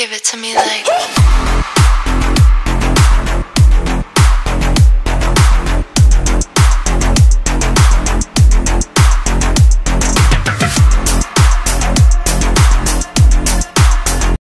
Give it to me like.